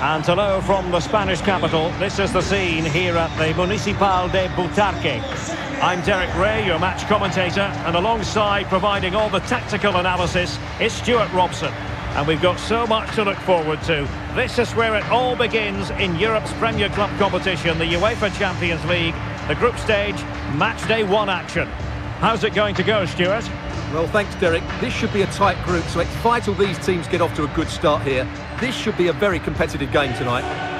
And hello from the Spanish capital. This is the scene here at the Municipal de Butarque. I'm Derek Rae, your match commentator, and alongside providing all the tactical analysis is Stuart Robson. And we've got so much to look forward to. This is where it all begins in Europe's Premier Club competition, the UEFA Champions League, the group stage, match day one action. How's it going to go, Stuart? Well, thanks, Derek. This should be a tight group, so it's vital these teams get off to a good start here. This should be a very competitive game tonight.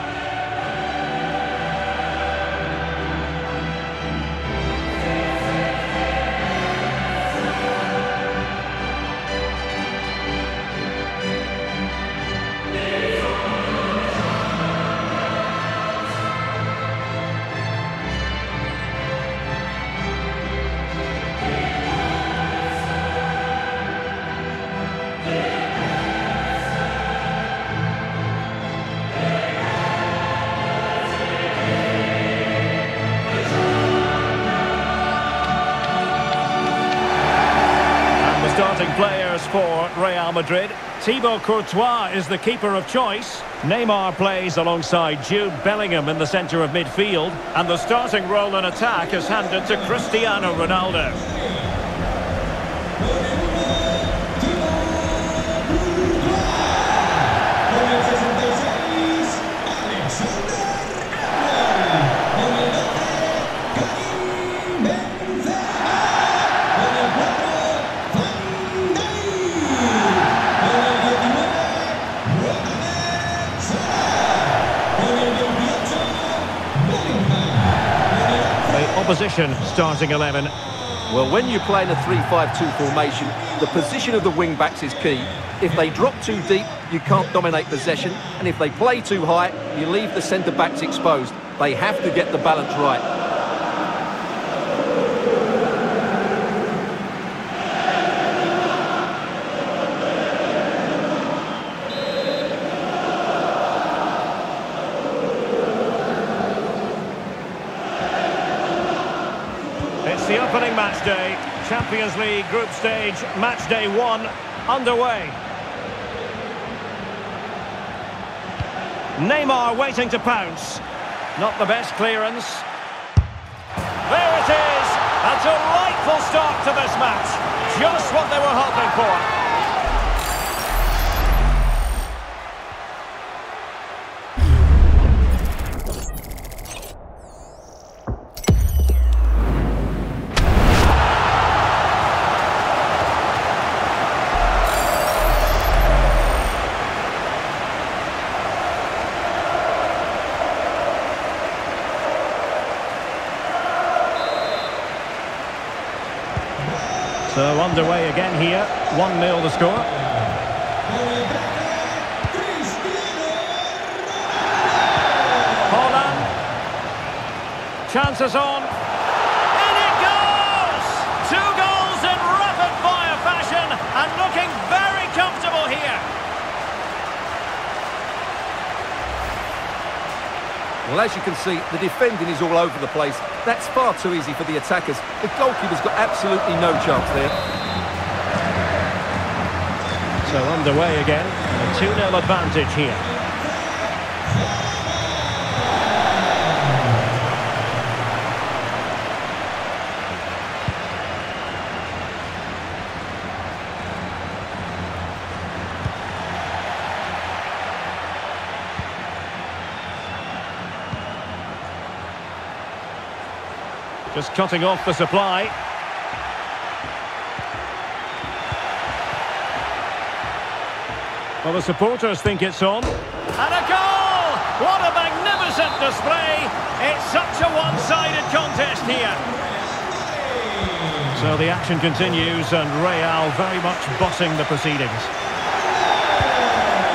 Real Madrid. Thibaut Courtois is the keeper of choice. Neymar plays alongside Jude Bellingham in the centre of midfield. And the starting role in attack is handed to Cristiano Ronaldo. Opposition starting 11. Well, when you play in a 3-5-2 formation, the position of the wing-backs is key. If they drop too deep, you can't dominate possession, and if they play too high, you leave the centre-backs exposed. They have to get the balance right. the opening match day. Champions League group stage, match day one, underway. Neymar waiting to pounce. Not the best clearance. There it is! A delightful start to this match. Just what they were hoping for. Underway again here, 1-0 the score. Haaland. Chances on. In it goes! Two goals in rapid-fire fashion and looking very comfortable here. Well, as you can see, the defending is all over the place. That's far too easy for the attackers. The goalkeeper's got absolutely no chance there. So underway again. A 2-0 advantage here. Just cutting off the supply. Well, the supporters think it's on. And a goal! What a magnificent display! It's such a one-sided contest here. So the action continues and Real very much bossing the proceedings.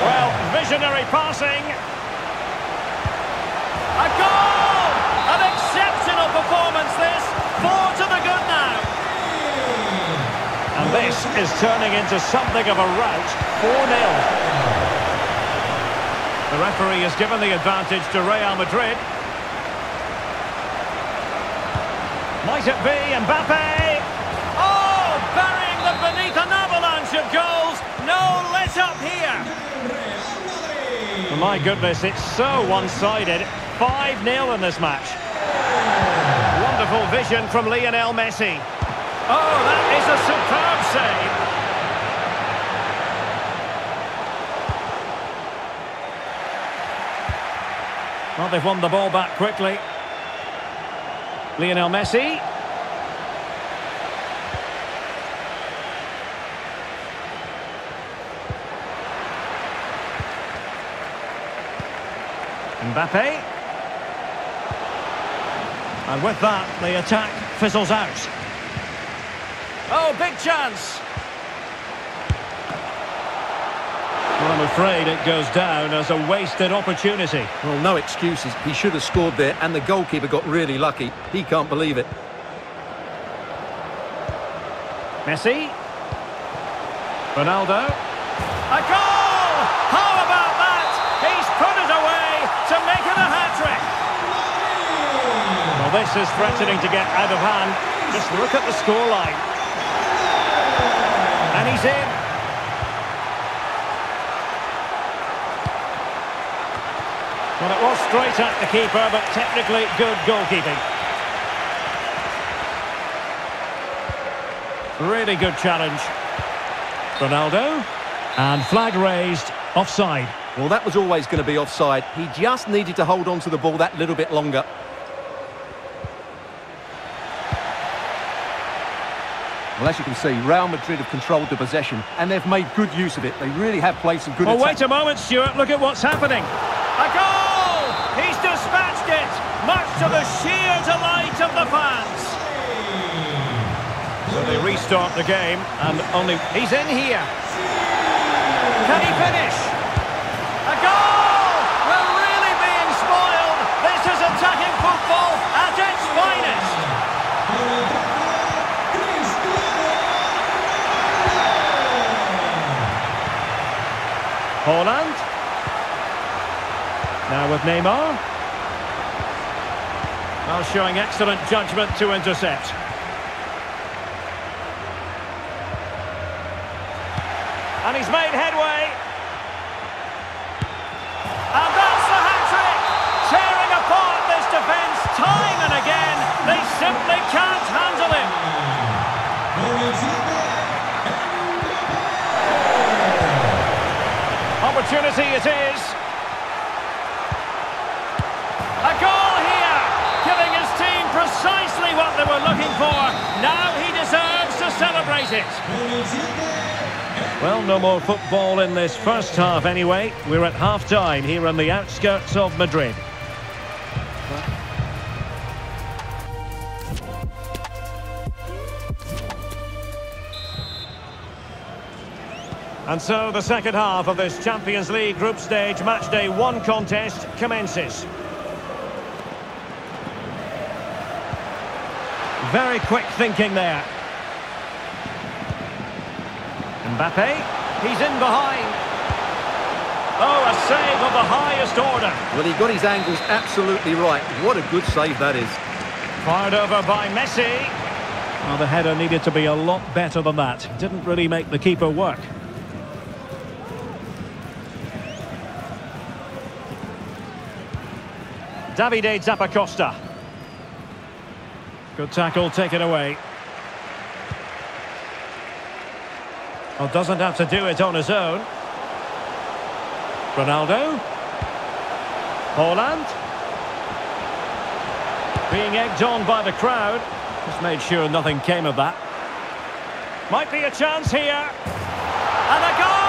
Well, visionary passing. Four to the good now. And this is turning into something of a rout. 4-0. The referee has given the advantage to Real Madrid. Might it be Mbappe? Oh, burying them beneath an avalanche of goals. No let up here. My goodness, it's so one-sided. 5-0 in this match. Wonderful vision from Lionel Messi. Oh, that is a superb save. Well, they've won the ball back quickly. Lionel Messi. Mbappe. And with that, the attack fizzles out. Oh, big chance! Well, I'm afraid it goes down as a wasted opportunity. Well, no excuses. He should have scored there, and the goalkeeper got really lucky. He can't believe it. Messi. Ronaldo. A goal! This is threatening to get out of hand. Just look at the scoreline. And he's in. Well, it was straight at the keeper, but technically good goalkeeping. Really good challenge. Ronaldo. And flag raised, offside. Well, that was always going to be offside. He just needed to hold on to the ball that little bit longer. Well, as you can see, Real Madrid have controlled the possession, and they've made good use of it. They really have played some good Well, attack. wait a moment, Stuart. Look at what's happening. A goal! He's dispatched it, much to the sheer delight of the fans. So they restart the game, and only... He's in here. Can he finish? Haaland. Now with Neymar. Well, showing excellent judgment to intercept. And he's made headway. Opportunity it is. A goal here, giving his team precisely what they were looking for. Now he deserves to celebrate it. Well, no more football in this first half anyway. We're at half-time here on the outskirts of Madrid. And so the second half of this Champions League group stage match day one contest commences. Very quick thinking there. Mbappe, he's in behind. Oh, a save of the highest order. Well, he got his angles absolutely right. What a good save that is. Fired over by Messi. Well, the header needed to be a lot better than that. Didn't really make the keeper work. Davide Zappacosta. Good tackle take it away. Well, doesn't have to do it on his own. Ronaldo. Haaland. Being egged on by the crowd. Just made sure nothing came of that. Might be a chance here. And a goal!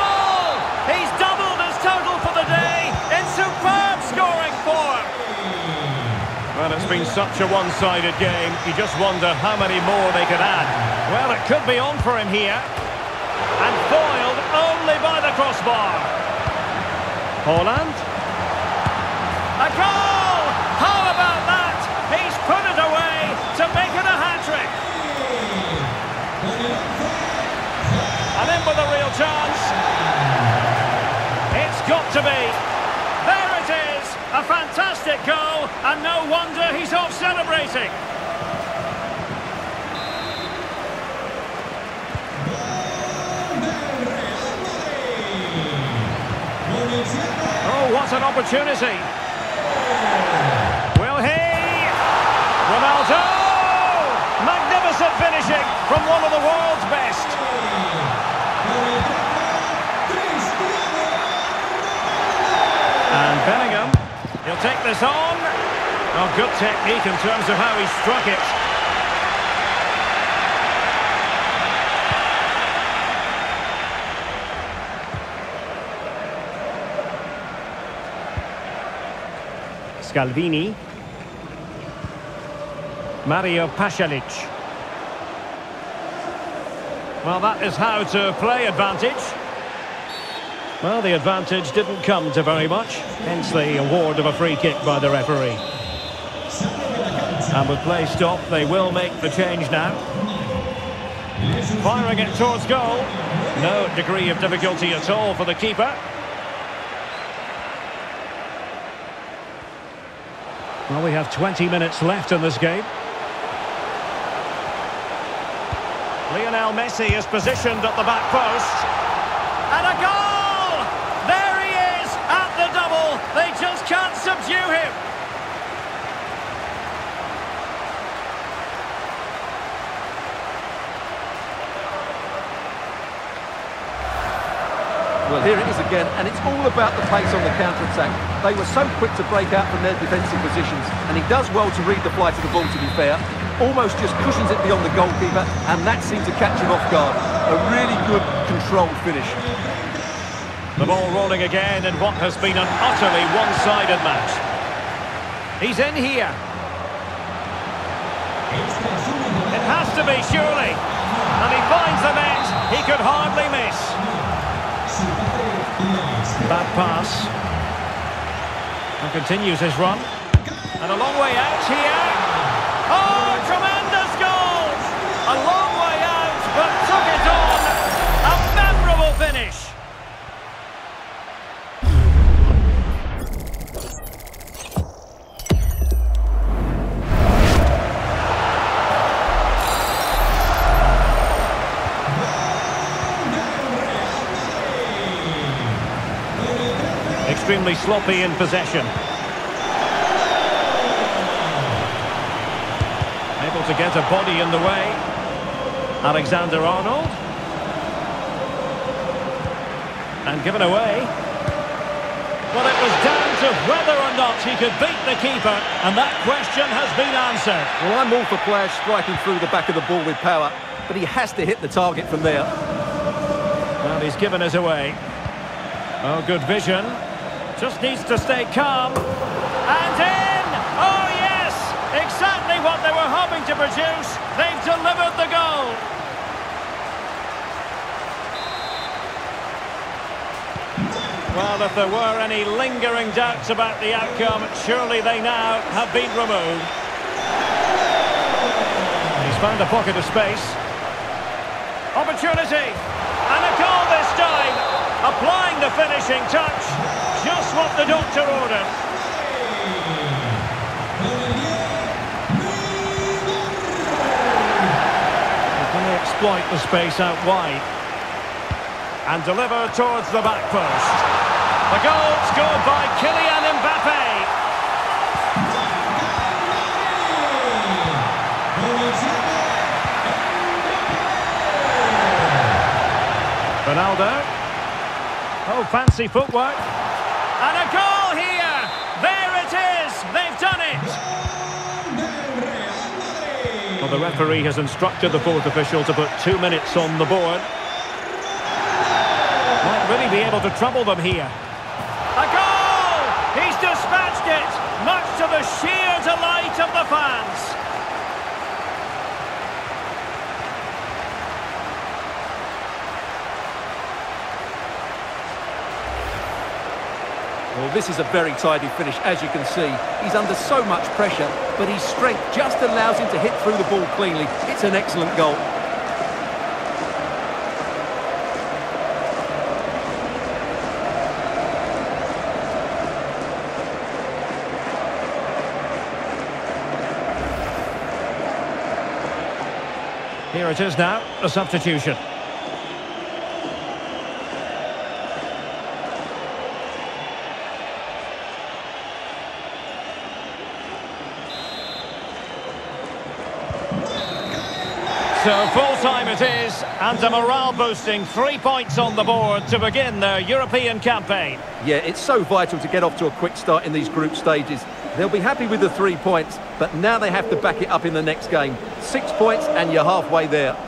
It's been such a one-sided game. You just wonder how many more they could add. Well, it could be on for him here. And foiled only by the crossbar. Haaland. A goal! How about that? He's put it away to make it a hat-trick. And in with a real chance. It's got to be. A fantastic goal. And no wonder he's off celebrating. Oh, what an opportunity. Will he? Ronaldo! Magnificent finishing from one of the world's best. And Bellingham, he'll take this on. Oh, good technique in terms of how he struck it. Scalvini. Mario Pasalic. Well, that is how to play advantage. Well, the advantage didn't come to very much, hence the award of a free kick by the referee. And with play stopped, they will make the change now. Firing it towards goal. No degree of difficulty at all for the keeper. Well, we have 20 minutes left in this game. Lionel Messi is positioned at the back post. And a goal! There he is at the double. They just can't subdue him. Well, here it is again, and it's all about the pace on the counter-attack. They were so quick to break out from their defensive positions, and he does well to read the flight of the ball, to be fair. Almost just cushions it beyond the goalkeeper, and that seemed to catch him off guard. A really good, controlled finish. The ball rolling again in what has been an utterly one-sided match. He's in here. It has to be, surely. And he finds the net. He could hardly miss. Bad pass. And continues his run. And a long way out here. Oh, tremendous goal! A long Extremely sloppy in possession. Able to get a body in the way. Alexander Arnold. And given away. Well, it was down to whether or not he could beat the keeper, and that question has been answered. Well, I'm all for players striking through the back of the ball with power, but he has to hit the target from there. Well, he's given us away. Oh, good vision. Just needs to stay calm. And in! Oh, yes! Exactly what they were hoping to produce. They've delivered the goal. Well, if there were any lingering doubts about the outcome, surely they now have been removed. He's found a pocket of space. Opportunity! And a goal this time! Applying the finishing touch. What the doctor ordered. Can they exploit the space out wide? And deliver towards the back post. The goal scored by Kylian Mbappe. Ronaldo. Oh, fancy footwork. And a goal here. There it is. They've done it. Well, the referee has instructed the fourth official to put two minutes on the board. Might really be able to trouble them here. A goal! He's dispatched it, much to the sheer delight of the fans. Well, this is a very tidy finish, as you can see. He's under so much pressure, but his strength just allows him to hit through the ball cleanly. It's an excellent goal. Here it is now, a substitution. So full time it is, and a morale boosting three points on the board to begin their European campaign. Yeah, it's so vital to get off to a quick start in these group stages. They'll be happy with the three points, but now they have to back it up in the next game. Six points and you're halfway there.